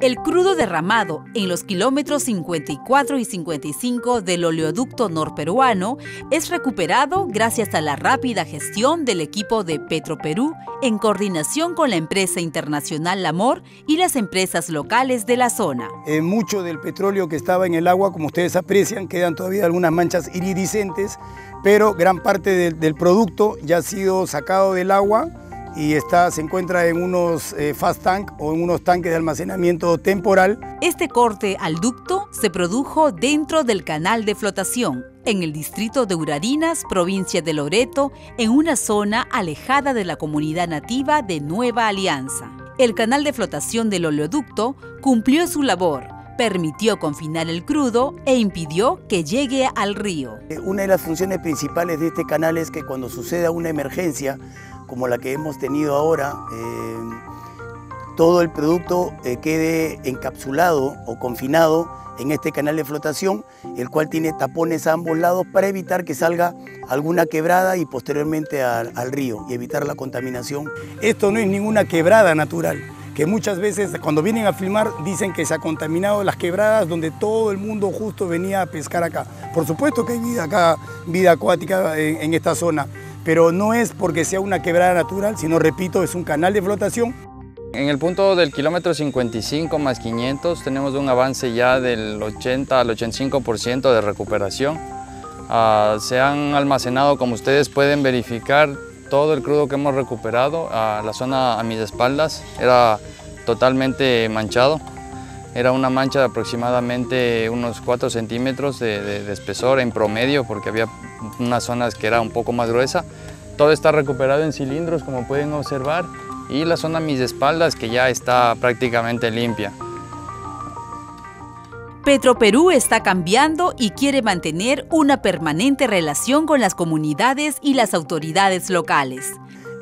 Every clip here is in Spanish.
El crudo derramado en los kilómetros 54 y 55 del oleoducto norperuano es recuperado gracias a la rápida gestión del equipo de Petroperú en coordinación con la empresa internacional Lamor y las empresas locales de la zona. Eh, mucho del petróleo que estaba en el agua, como ustedes aprecian, quedan todavía algunas manchas iridiscentes, pero gran parte del producto ya ha sido sacado del agua y está, se encuentra en unos eh, fast tank o en unos tanques de almacenamiento temporal. Este corte al ducto se produjo dentro del canal de flotación, en el distrito de Urarinas, provincia de Loreto, en una zona alejada de la comunidad nativa de Nueva Alianza. El canal de flotación del oleoducto cumplió su labor, permitió confinar el crudo e impidió que llegue al río. Una de las funciones principales de este canal es que cuando suceda una emergencia, como la que hemos tenido ahora, eh, todo el producto eh, quede encapsulado o confinado en este canal de flotación, el cual tiene tapones a ambos lados para evitar que salga alguna quebrada y posteriormente al, río y evitar la contaminación. Esto no es ninguna quebrada natural, que muchas veces cuando vienen a filmar dicen que se ha contaminado las quebradas donde todo el mundo justo venía a pescar acá. Por supuesto que hay vida acá, vida acuática en esta zona, pero no es porque sea una quebrada natural, sino, repito, es un canal de flotación. En el punto del kilómetro 55 más 500 tenemos un avance ya del 80 al 85% de recuperación. Uh, se han almacenado, como ustedes pueden verificar, todo el crudo que hemos recuperado. Uh, la zona a mis espaldas era totalmente manchado. Era una mancha de aproximadamente unos 4 centímetros de, de, de espesor en promedio porque había unas zonas que era un poco más gruesa. Todo está recuperado en cilindros, como pueden observar, y la zona a mis espaldas que ya está prácticamente limpia. Petroperú está cambiando y quiere mantener una permanente relación con las comunidades y las autoridades locales.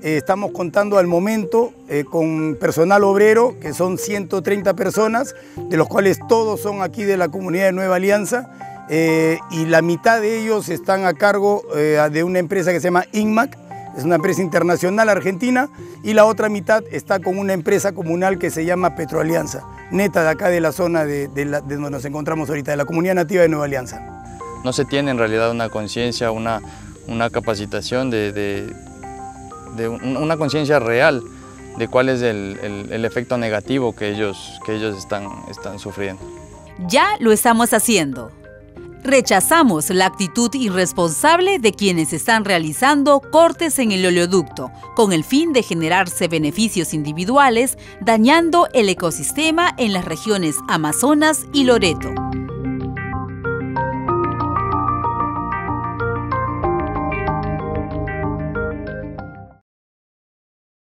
Eh, estamos contando al momento eh, con personal obrero, que son 130 personas, de los cuales todos son aquí de la comunidad de Nueva Alianza, eh, y la mitad de ellos están a cargo de una empresa que se llama INMAC, es una empresa internacional argentina, y la otra mitad está con una empresa comunal que se llama Petroalianza, neta de acá de la zona de, donde nos encontramos ahorita, de la comunidad nativa de Nueva Alianza. No se tiene en realidad una conciencia, una, una capacitación de, de una conciencia real de cuál es el, el, el, efecto negativo que ellos, que ellos están, están sufriendo. Ya lo estamos haciendo. Rechazamos la actitud irresponsable de quienes están realizando cortes en el oleoducto con el fin de generarse beneficios individuales, dañando el ecosistema en las regiones Amazonas y Loreto.